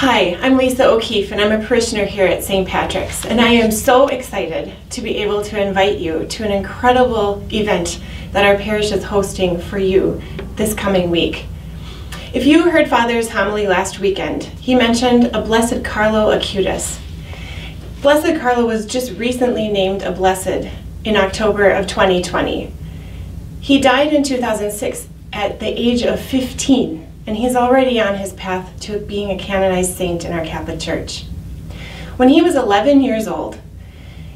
Hi, I'm Lisa O'Keefe, and I'm a parishioner here at St. Patrick's, and I am so excited to be able to invite you to an incredible event that our parish is hosting for you this coming week. If you heard Father's homily last weekend, he mentioned a Blessed Carlo Acutis. Blessed Carlo was just recently named a blessed in October of 2020. He died in 2006 at the age of 15, and he's already on his path to being a canonized saint in our Catholic Church. When he was 11 years old,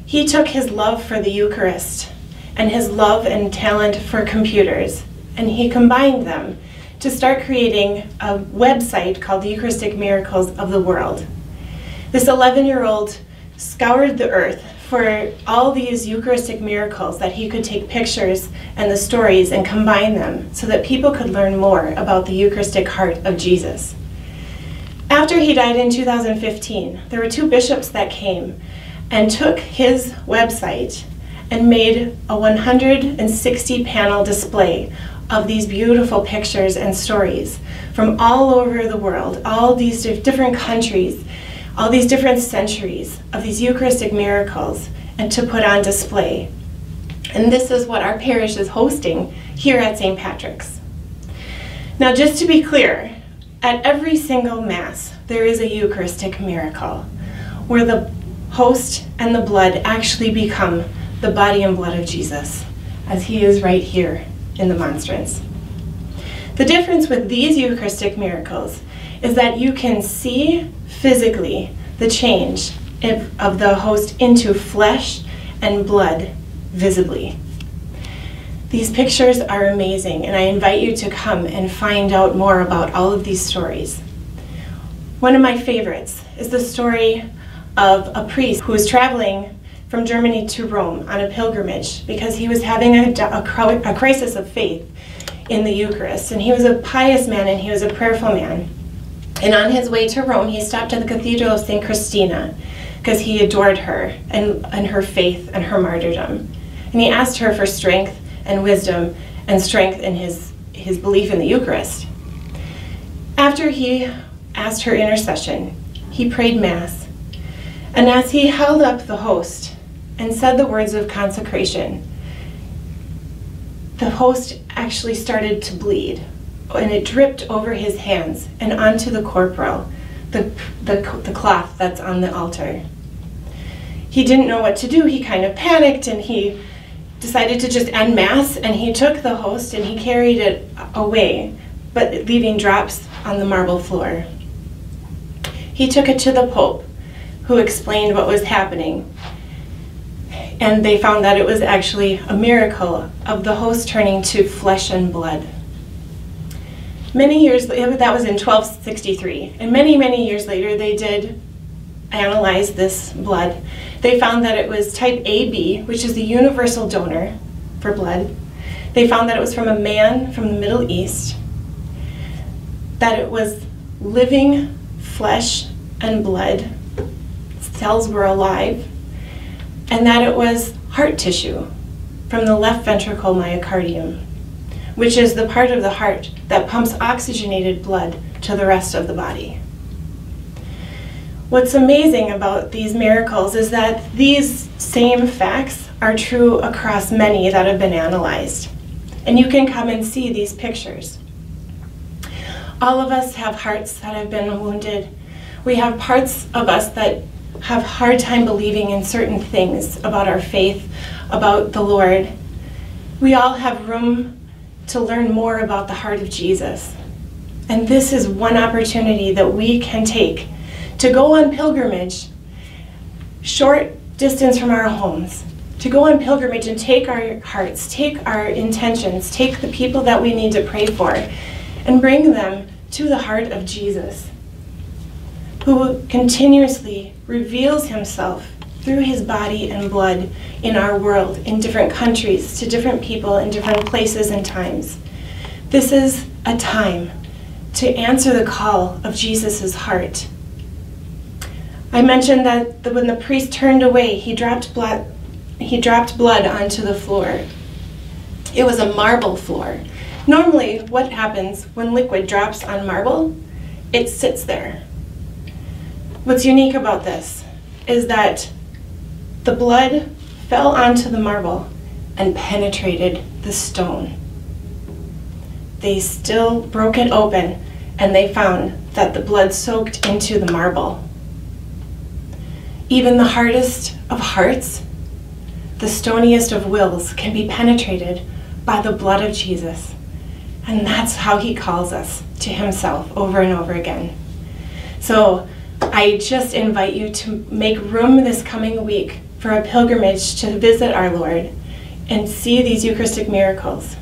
he took his love for the Eucharist and his love and talent for computers, and he combined them to start creating a website called the Eucharistic Miracles of the World. This 11 year old scoured the earth for all these Eucharistic miracles that he could take pictures and the stories and combine them so that people could learn more about the Eucharistic heart of Jesus. After he died in 2015, there were two bishops that came and took his website and made a 160 panel display of these beautiful pictures and stories from all over the world, all these different countries, all these different centuries of these Eucharistic miracles, and to put on display. And this is what our parish is hosting here at St. Patrick's. Now, just to be clear, at every single Mass, there is a Eucharistic miracle where the host and the blood actually become the body and blood of Jesus, as he is right here in the monstrance. The difference with these Eucharistic miracles is that you can see physically the change of the host into flesh and blood visibly. These pictures are amazing, and I invite you to come and find out more about all of these stories. One of my favorites is the story of a priest who was traveling from Germany to Rome on a pilgrimage because he was having a, a, a crisis of faith in the Eucharist. And he was a pious man and he was a prayerful man. And on his way to Rome, he stopped at the Cathedral of St. Christina because he adored her and, and her faith and her martyrdom. And he asked her for strength and wisdom and strength in his, his belief in the Eucharist. After he asked her intercession, he prayed Mass. And as he held up the host, and said the words of consecration, the host actually started to bleed and it dripped over his hands and onto the corporal, the, the, the cloth that's on the altar. He didn't know what to do. He kind of panicked and he decided to just end Mass and he took the host and he carried it away, but leaving drops on the marble floor. He took it to the Pope, who explained what was happening and they found that it was actually a miracle of the host turning to flesh and blood. Many years, that was in 1263, and many, many years later they did analyze this blood. They found that it was type AB, which is the universal donor for blood. They found that it was from a man from the Middle East, that it was living flesh and blood, cells were alive, and that it was heart tissue from the left ventricle myocardium, which is the part of the heart that pumps oxygenated blood to the rest of the body. What's amazing about these miracles is that these same facts are true across many that have been analyzed. And you can come and see these pictures. All of us have hearts that have been wounded. We have parts of us that have hard time believing in certain things about our faith, about the Lord. We all have room to learn more about the heart of Jesus. And this is one opportunity that we can take to go on pilgrimage, short distance from our homes, to go on pilgrimage and take our hearts, take our intentions, take the people that we need to pray for, and bring them to the heart of Jesus who continuously reveals himself through his body and blood in our world, in different countries, to different people, in different places and times. This is a time to answer the call of Jesus' heart. I mentioned that when the priest turned away, he dropped blood, he dropped blood onto the floor. It was a marble floor. Normally, what happens when liquid drops on marble? It sits there What's unique about this is that the blood fell onto the marble and penetrated the stone. They still broke it open and they found that the blood soaked into the marble. Even the hardest of hearts, the stoniest of wills, can be penetrated by the blood of Jesus. And that's how he calls us to himself over and over again. So I just invite you to make room this coming week for a pilgrimage to visit our Lord and see these Eucharistic miracles.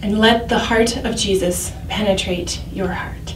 And let the heart of Jesus penetrate your heart.